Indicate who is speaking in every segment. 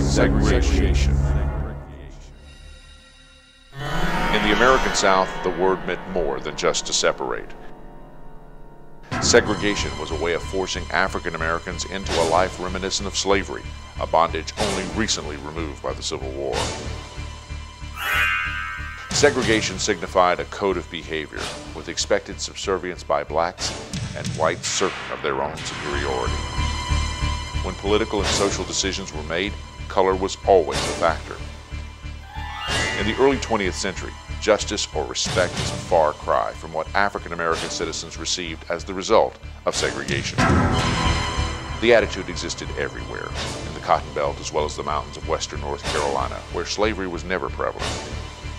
Speaker 1: segregation. In the American South, the word meant more than just to separate. Segregation was a way of forcing African Americans into a life reminiscent of slavery, a bondage only recently removed by the Civil War. Segregation signified a code of behavior with expected subservience by blacks and whites certain of their own superiority. When political and social decisions were made, color was always a factor. In the early 20th century, justice or respect is a far cry from what African American citizens received as the result of segregation. The attitude existed everywhere, in the Cotton Belt as well as the mountains of western North Carolina, where slavery was never prevalent.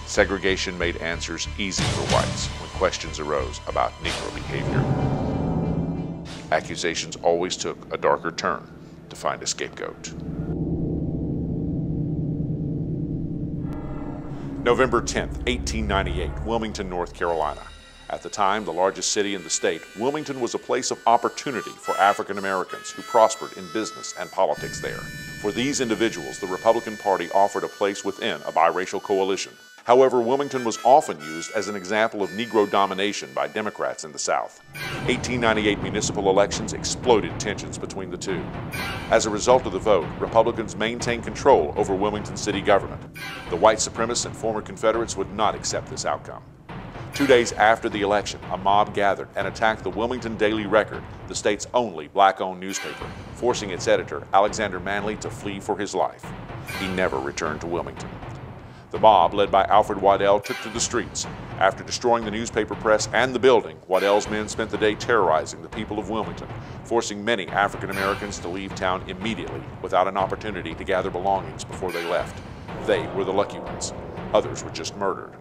Speaker 1: Segregation made answers easy for whites when questions arose about Negro behavior. Accusations always took a darker turn to find a scapegoat. November 10, 1898, Wilmington, North Carolina. At the time, the largest city in the state, Wilmington was a place of opportunity for African Americans who prospered in business and politics there. For these individuals, the Republican Party offered a place within a biracial coalition However, Wilmington was often used as an example of Negro domination by Democrats in the South. 1898 municipal elections exploded tensions between the two. As a result of the vote, Republicans maintained control over Wilmington city government. The white supremacists and former Confederates would not accept this outcome. Two days after the election, a mob gathered and attacked the Wilmington Daily Record, the state's only black owned newspaper, forcing its editor, Alexander Manly, to flee for his life. He never returned to Wilmington. The mob, led by Alfred Waddell, took to the streets. After destroying the newspaper press and the building, Waddell's men spent the day terrorizing the people of Wilmington, forcing many African Americans to leave town immediately without an opportunity to gather belongings before they left. They were the lucky ones. Others were just murdered.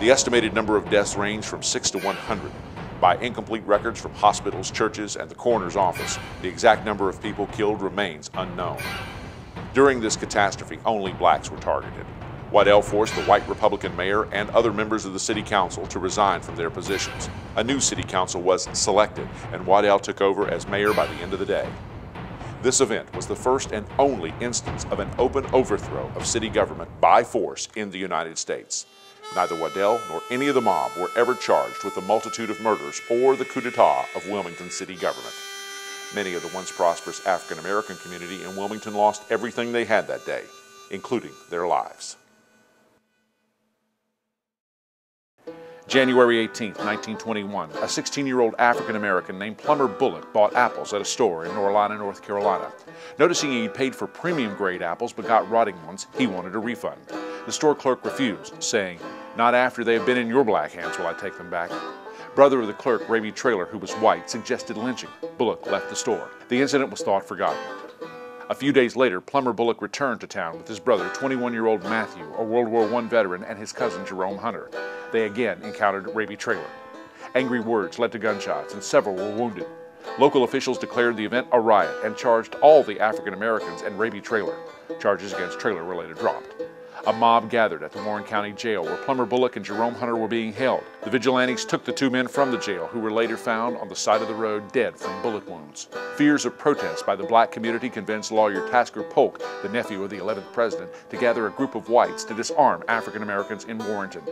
Speaker 1: The estimated number of deaths ranged from 6 to 100. By incomplete records from hospitals, churches, and the coroner's office, the exact number of people killed remains unknown. During this catastrophe, only blacks were targeted. Waddell forced the white Republican mayor and other members of the city council to resign from their positions. A new city council was selected, and Waddell took over as mayor by the end of the day. This event was the first and only instance of an open overthrow of city government by force in the United States. Neither Waddell nor any of the mob were ever charged with the multitude of murders or the coup d'etat of Wilmington city government. Many of the once prosperous African American community in Wilmington lost everything they had that day, including their lives. January 18, 1921, a 16 year old African American named Plummer Bullock bought apples at a store in Norlina, North Carolina. Noticing he'd paid for premium grade apples but got rotting ones, he wanted a refund. The store clerk refused, saying, Not after they have been in your black hands will I take them back. Brother of the clerk, Raby Trailer, who was white, suggested lynching. Bullock left the store. The incident was thought forgotten. A few days later, Plummer Bullock returned to town with his brother, 21 year old Matthew, a World War I veteran, and his cousin, Jerome Hunter they again encountered Raby Trailer. Angry words led to gunshots, and several were wounded. Local officials declared the event a riot and charged all the African Americans and Raby Trailer. Charges against Trailer were later dropped. A mob gathered at the Warren County Jail where Plummer Bullock and Jerome Hunter were being held. The vigilantes took the two men from the jail, who were later found on the side of the road dead from bullet wounds. Fears of protest by the black community convinced lawyer Tasker Polk, the nephew of the 11th president, to gather a group of whites to disarm African Americans in Warrenton.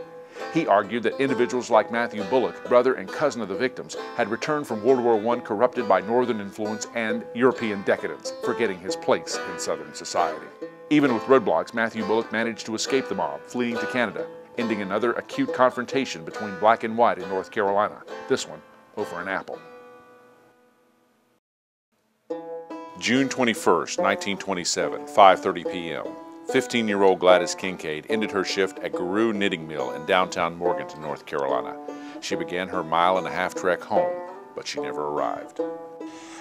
Speaker 1: He argued that individuals like Matthew Bullock, brother and cousin of the victims, had returned from World War I corrupted by Northern influence and European decadence, forgetting his place in Southern society. Even with roadblocks, Matthew Bullock managed to escape the mob, fleeing to Canada, ending another acute confrontation between black and white in North Carolina, this one over an apple. June 21, 1927, 5:30 p.m. 15 year old Gladys Kincaid ended her shift at Garrou Knitting Mill in downtown Morganton, North Carolina. She began her mile and a half trek home, but she never arrived.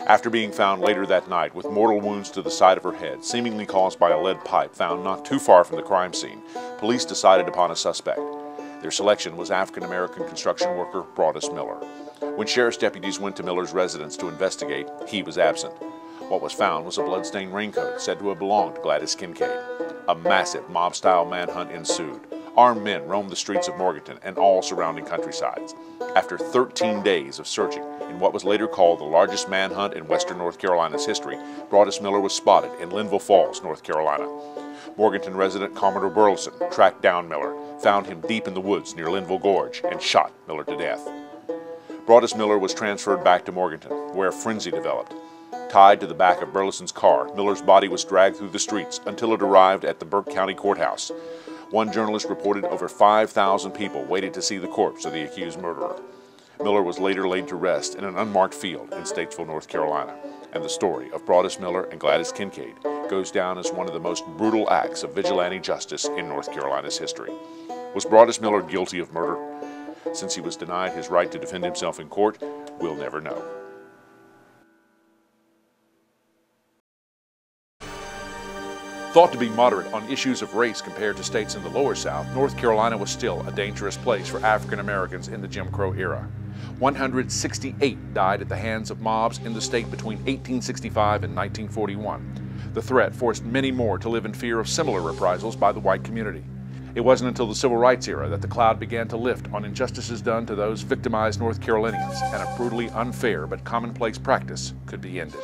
Speaker 1: After being found later that night with mortal wounds to the side of her head, seemingly caused by a lead pipe found not too far from the crime scene, police decided upon a suspect. Their selection was African American construction worker Broadus Miller. When sheriff's deputies went to Miller's residence to investigate, he was absent. What was found was a bloodstained raincoat said to have belonged to Gladys Kincaid. A massive mob style manhunt ensued. Armed men roamed the streets of Morganton and all surrounding countrysides. After 13 days of searching, in what was later called the largest manhunt in western North Carolina's history, Broadus Miller was spotted in Linville Falls, North Carolina. Morganton resident Commodore Burleson tracked down Miller, found him deep in the woods near Linville Gorge, and shot Miller to death. Broadus Miller was transferred back to Morganton, where a frenzy developed. Tied to the back of Burleson's car, Miller's body was dragged through the streets until it arrived at the Burke County Courthouse. One journalist reported over 5,000 people waited to see the corpse of the accused murderer. Miller was later laid to rest in an unmarked field in Statesville, North Carolina. And the story of Broadus Miller and Gladys Kincaid goes down as one of the most brutal acts of vigilante justice in North Carolina's history. Was Broadus Miller guilty of murder? Since he was denied his right to defend himself in court, we'll never know. Thought to be moderate on issues of race compared to states in the lower South, North Carolina was still a dangerous place for African Americans in the Jim Crow era. 168 died at the hands of mobs in the state between 1865 and 1941. The threat forced many more to live in fear of similar reprisals by the white community. It wasn't until the Civil Rights era that the cloud began to lift on injustices done to those victimized North Carolinians, and a brutally unfair but commonplace practice could be ended.